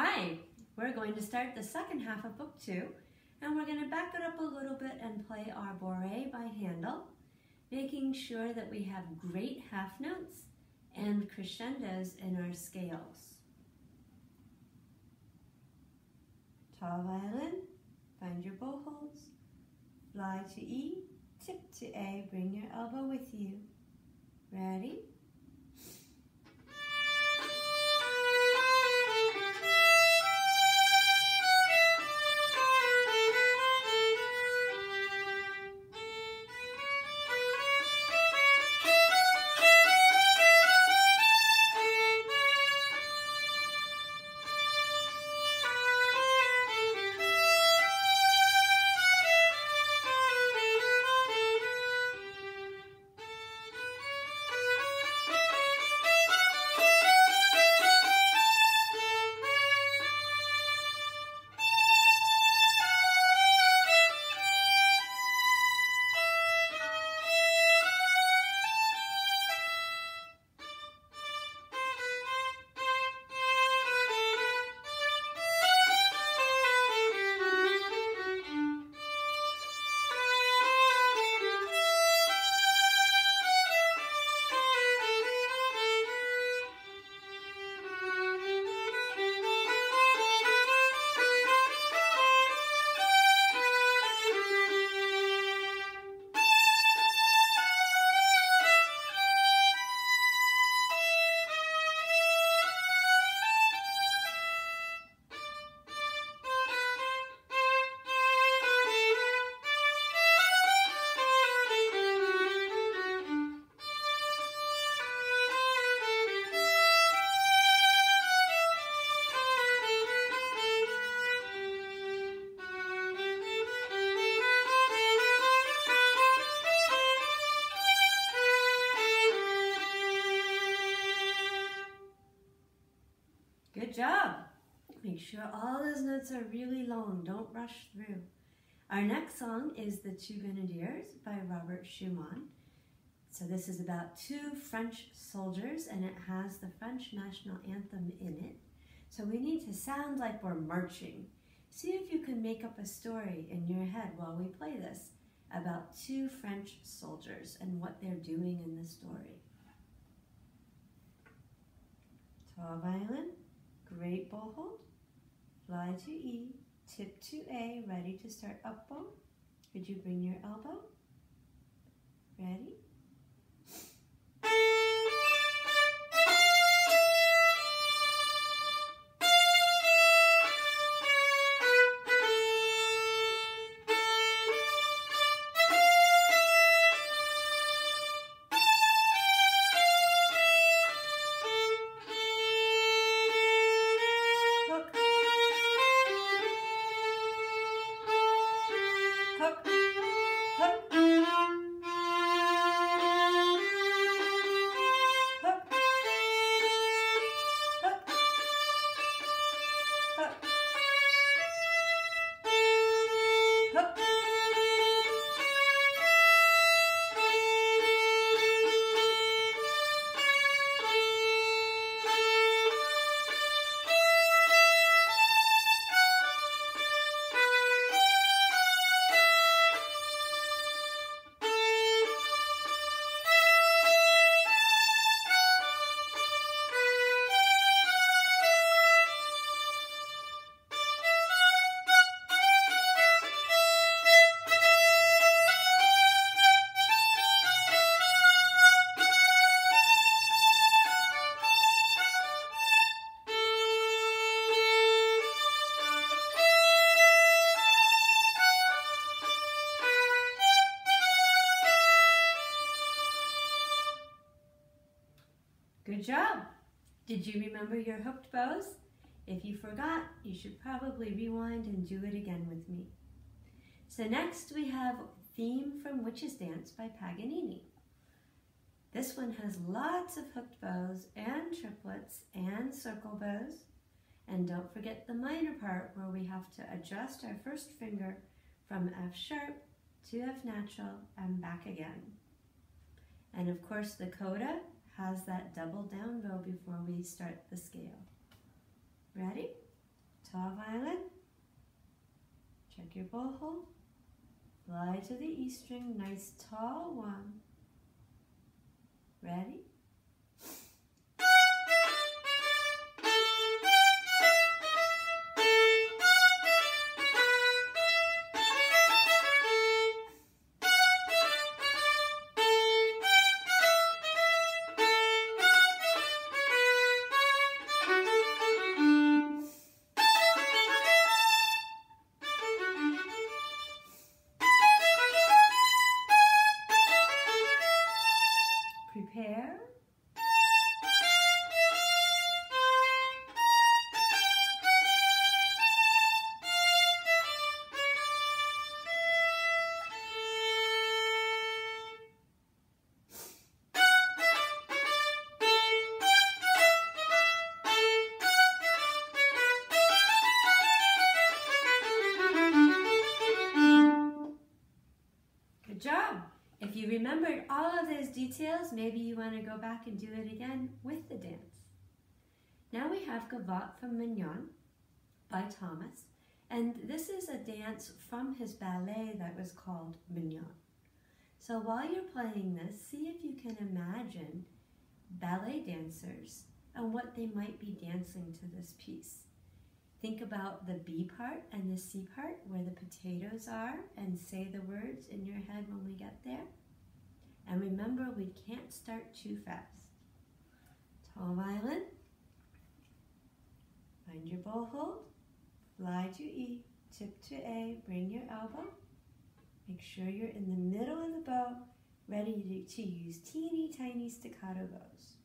Hi, we're going to start the second half of book two, and we're going to back it up a little bit and play our Bourrée by Handel, making sure that we have great half notes and crescendos in our scales. Tall violin, find your bow holds, fly to E, tip to A, bring your elbow with you. Ready? Are really long. Don't rush through. Our next song is The Two Grenadiers by Robert Schumann. So this is about two French soldiers and it has the French national anthem in it. So we need to sound like we're marching. See if you can make up a story in your head while we play this about two French soldiers and what they're doing in the story. Tall violin. Great bow hold. Fly to E, tip to A, ready to start up bow. Could you bring your elbow? Ready? Good job. Did you remember your hooked bows? If you forgot, you should probably rewind and do it again with me. So next we have Theme from Witch's Dance by Paganini. This one has lots of hooked bows and triplets and circle bows. And don't forget the minor part where we have to adjust our first finger from F sharp to F natural and back again. And of course the coda has that double down bow before we start the scale. Ready? Tall violin. Check your bow hold. Fly to the E string, nice tall one. Ready? Prepare. Maybe you want to go back and do it again with the dance. Now we have Gavotte from Mignon by Thomas, and this is a dance from his ballet that was called Mignon. So while you're playing this, see if you can imagine ballet dancers and what they might be dancing to this piece. Think about the B part and the C part where the potatoes are and say the words in your head when we get there. And remember, we can't start too fast. Tall violin. Find your bow hold. Fly to E. Tip to A. Bring your elbow. Make sure you're in the middle of the bow, ready to, to use teeny tiny staccato bows.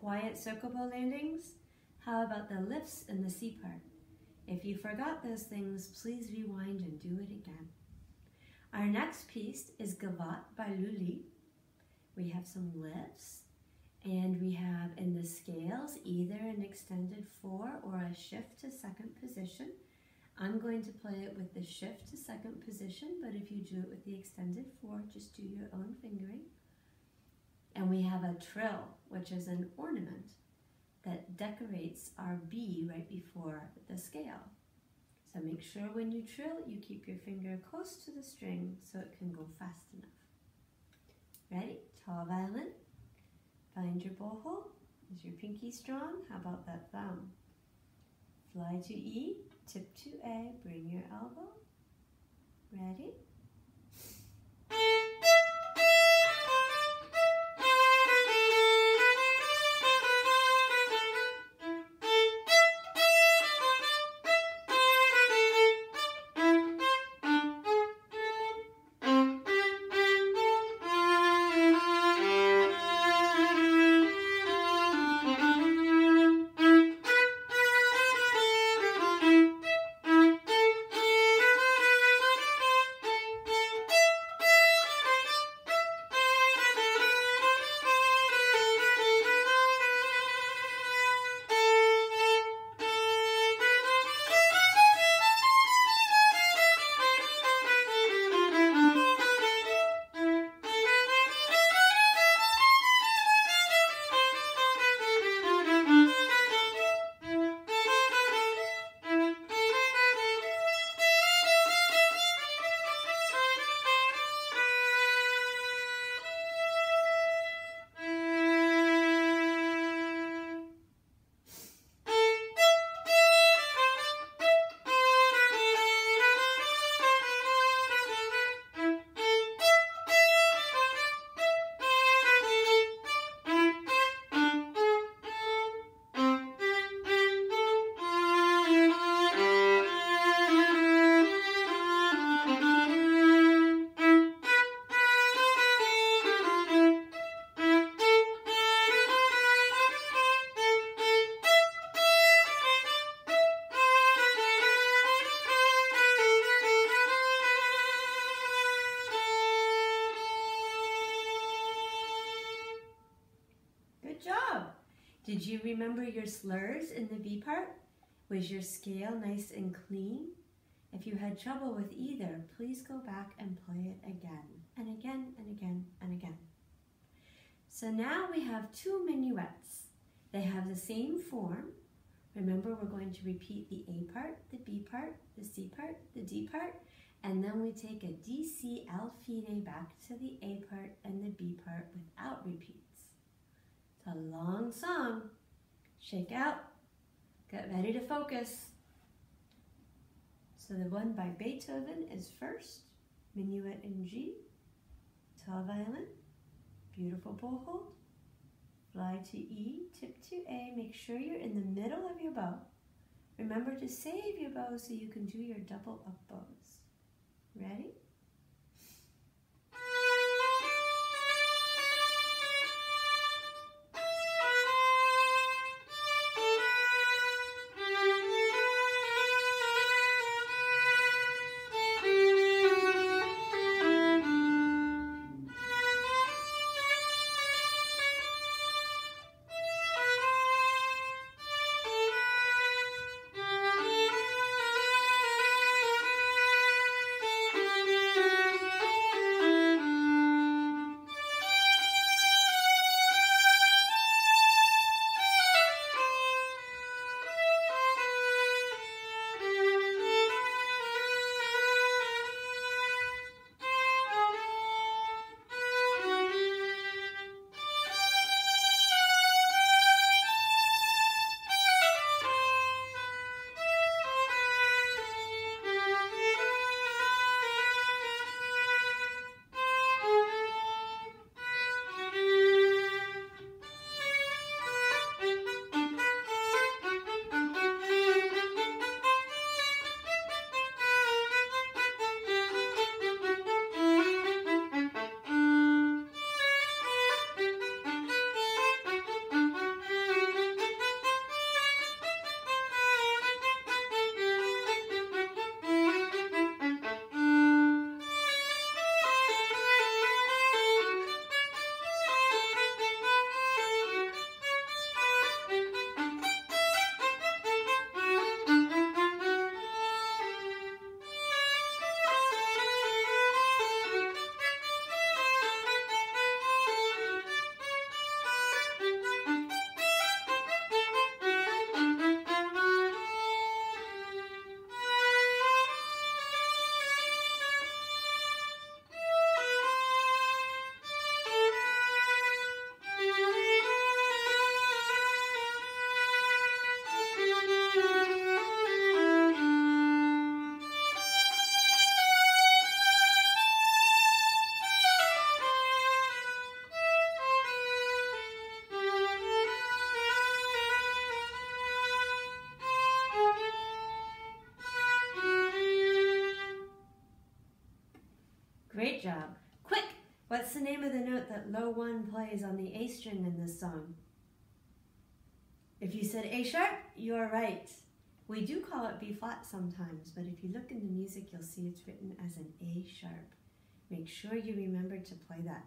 Quiet bow landings? How about the lifts in the C part? If you forgot those things, please rewind and do it again. Our next piece is Gavotte by Lully. We have some lifts, and we have in the scales either an extended four or a shift to second position. I'm going to play it with the shift to second position, but if you do it with the extended four, just do your own fingering. And we have a trill, which is an ornament that decorates our B right before the scale. So make sure when you trill, you keep your finger close to the string so it can go fast enough. Ready? Tall violin. Find your bow hole. Is your pinky strong? How about that thumb? Fly to E, tip to A, bring your elbow. Ready? Did you remember your slurs in the B part? Was your scale nice and clean? If you had trouble with either, please go back and play it again, and again, and again, and again. So now we have two minuets. They have the same form. Remember, we're going to repeat the A part, the B part, the C part, the D part, and then we take a D, C, al, fine back to the A part and the B part without repeats. It's a long song. Shake out. Get ready to focus. So the one by Beethoven is first, Minuet in G, tall violin, beautiful bow hold, fly to E, tip to A, make sure you're in the middle of your bow. Remember to save your bow so you can do your double up bows. Ready? That low one plays on the A string in this song? If you said A sharp, you are right. We do call it B flat sometimes, but if you look in the music, you'll see it's written as an A sharp. Make sure you remember to play that.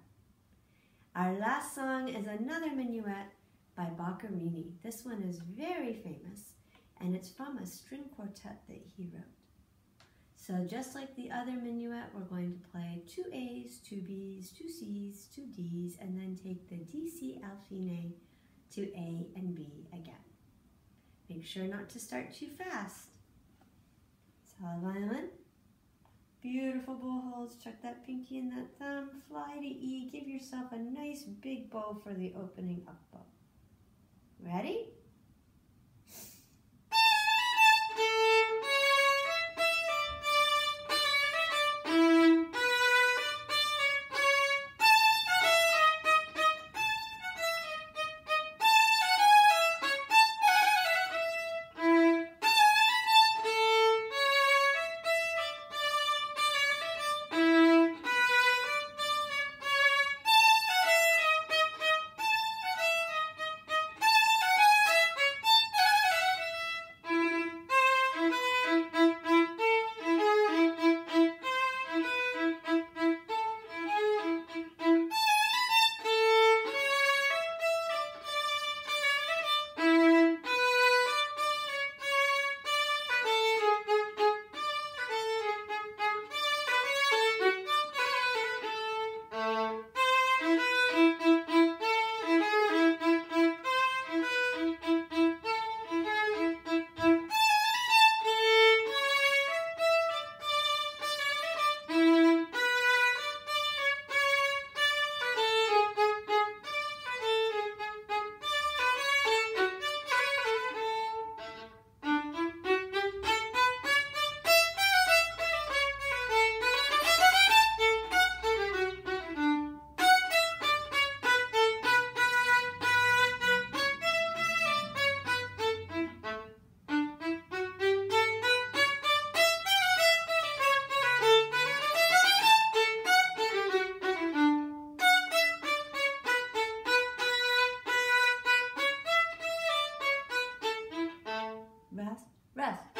Our last song is another minuet by Boccherini. This one is very famous, and it's from a string quartet that he wrote. So just like the other minuet, we're going to play two A's, two B's, two C's, two D's, and then take the D, C al fine to A and B again. Make sure not to start too fast. Solid violin. Beautiful bow holds. Chuck that pinky and that thumb. Fly to E. Give yourself a nice big bow for the opening up bow. Ready? rest, rest.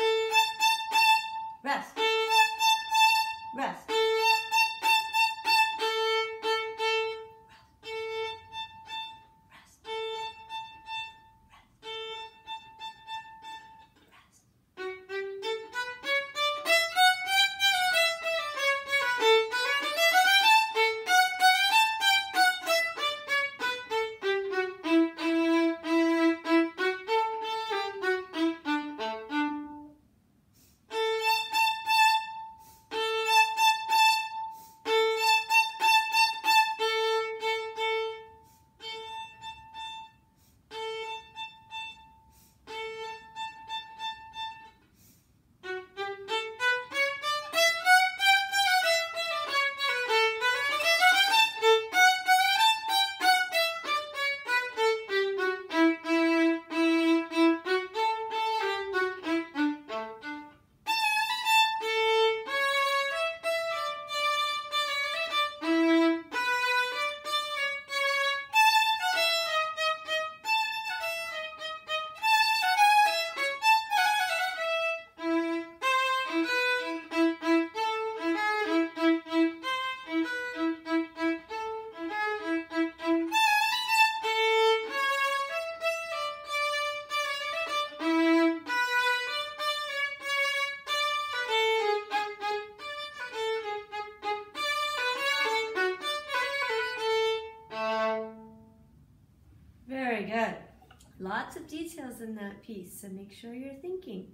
Lots of details in that piece, so make sure you're thinking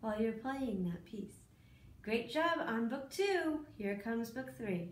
while you're playing that piece. Great job on book two. Here comes book three.